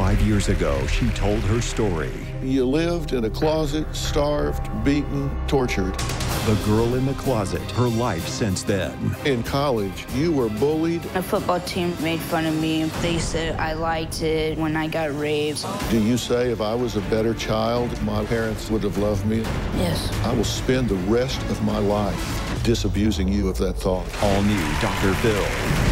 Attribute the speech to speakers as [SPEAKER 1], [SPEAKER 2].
[SPEAKER 1] Five years ago, she told her story.
[SPEAKER 2] You lived in a closet, starved, beaten, tortured.
[SPEAKER 1] The girl in the closet, her life since then.
[SPEAKER 2] In college, you were bullied.
[SPEAKER 3] A football team made fun of me. They said I liked it when I got raped.
[SPEAKER 2] Do you say if I was a better child, my parents would have loved me?
[SPEAKER 3] Yes.
[SPEAKER 2] I will spend the rest of my life disabusing you of that thought.
[SPEAKER 1] All new Dr. Phil.